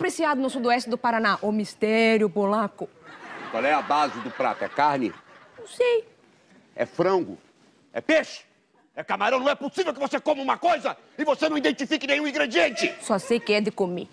apreciado no sudoeste do Paraná, o mistério polaco. Qual é a base do prato? É carne? Não sei. É frango? É peixe? É camarão? Não é possível que você coma uma coisa e você não identifique nenhum ingrediente! Só sei que é de comer.